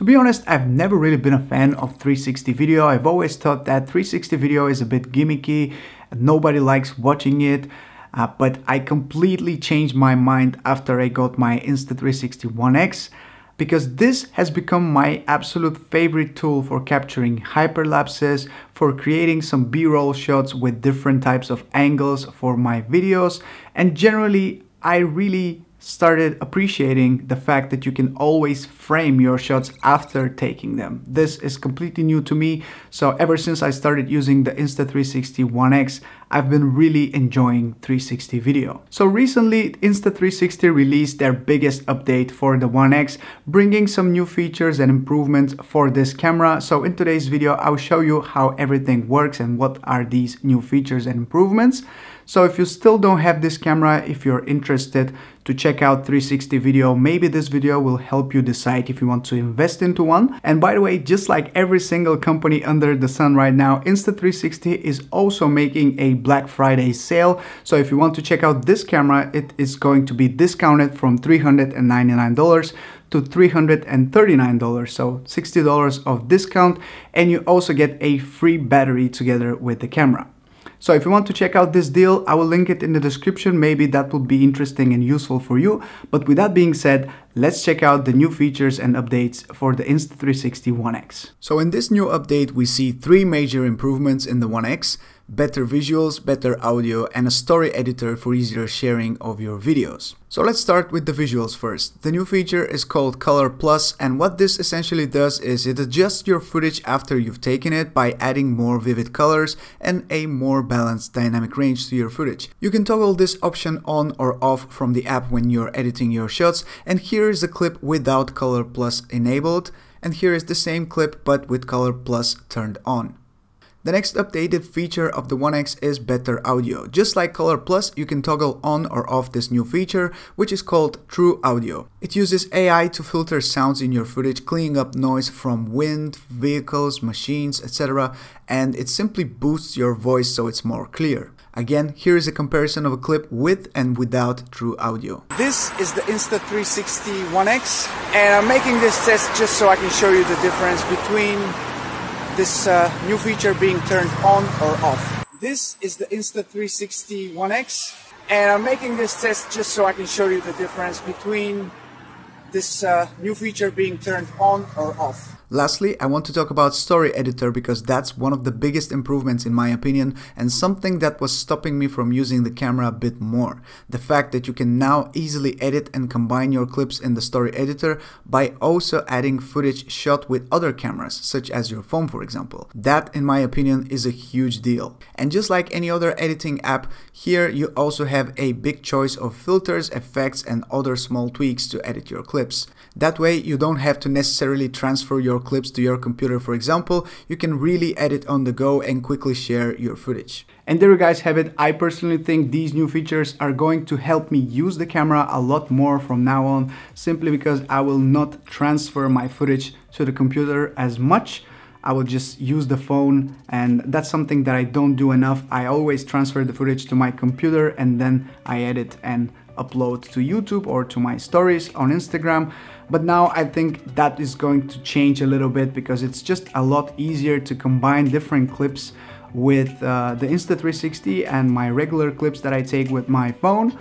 To be honest, I've never really been a fan of 360 video. I've always thought that 360 video is a bit gimmicky, and nobody likes watching it. Uh, but I completely changed my mind after I got my Insta360 One X because this has become my absolute favorite tool for capturing hyperlapses, for creating some b-roll shots with different types of angles for my videos, and generally I really started appreciating the fact that you can always frame your shots after taking them. This is completely new to me, so ever since I started using the Insta360 One X, I've been really enjoying 360 video. So recently, Insta360 released their biggest update for the One X, bringing some new features and improvements for this camera. So in today's video, I'll show you how everything works and what are these new features and improvements. So if you still don't have this camera, if you're interested to check out 360 video, maybe this video will help you decide if you want to invest into one. And by the way, just like every single company under the sun right now, Insta360 is also making a Black Friday sale. So if you want to check out this camera, it is going to be discounted from $399 to $339 so $60 of discount and you also get a free battery together with the camera so if you want to check out this deal, I will link it in the description. Maybe that would be interesting and useful for you. But with that being said, let's check out the new features and updates for the Insta360 One X. So in this new update, we see three major improvements in the One X better visuals, better audio, and a story editor for easier sharing of your videos. So let's start with the visuals first. The new feature is called Color Plus and what this essentially does is it adjusts your footage after you've taken it by adding more vivid colors and a more balanced dynamic range to your footage. You can toggle this option on or off from the app when you're editing your shots and here is a clip without Color Plus enabled and here is the same clip but with Color Plus turned on. The next updated feature of the One X is better audio. Just like Color Plus, you can toggle on or off this new feature, which is called True Audio. It uses AI to filter sounds in your footage, cleaning up noise from wind, vehicles, machines, etc. And it simply boosts your voice so it's more clear. Again, here is a comparison of a clip with and without True Audio. This is the Insta360 One X, and I'm making this test just so I can show you the difference between this uh, new feature being turned on or off. This is the Insta360 One X and I'm making this test just so I can show you the difference between this uh, new feature being turned on or off. Lastly, I want to talk about Story Editor because that's one of the biggest improvements in my opinion and something that was stopping me from using the camera a bit more. The fact that you can now easily edit and combine your clips in the Story Editor by also adding footage shot with other cameras, such as your phone for example. That in my opinion is a huge deal. And just like any other editing app, here you also have a big choice of filters, effects and other small tweaks to edit your clips. That way you don't have to necessarily transfer your clips to your computer for example, you can really edit on the go and quickly share your footage. And there you guys have it. I personally think these new features are going to help me use the camera a lot more from now on, simply because I will not transfer my footage to the computer as much. I will just use the phone and that's something that I don't do enough. I always transfer the footage to my computer and then I edit and upload to YouTube or to my stories on Instagram. But now I think that is going to change a little bit because it's just a lot easier to combine different clips with uh, the Insta360 and my regular clips that I take with my phone.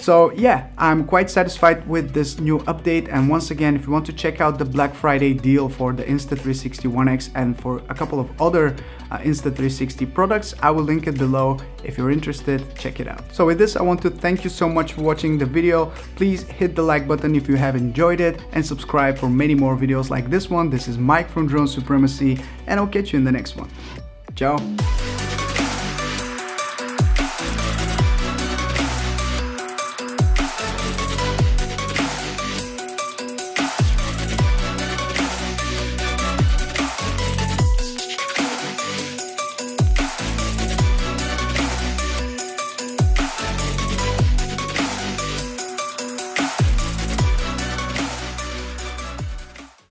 So yeah, I'm quite satisfied with this new update and once again if you want to check out the Black Friday deal for the Insta360 One X and for a couple of other uh, Insta360 products, I will link it below. If you're interested, check it out. So with this, I want to thank you so much for watching the video. Please hit the like button if you have enjoyed it and subscribe for many more videos like this one. This is Mike from Drone Supremacy and I'll catch you in the next one. Ciao!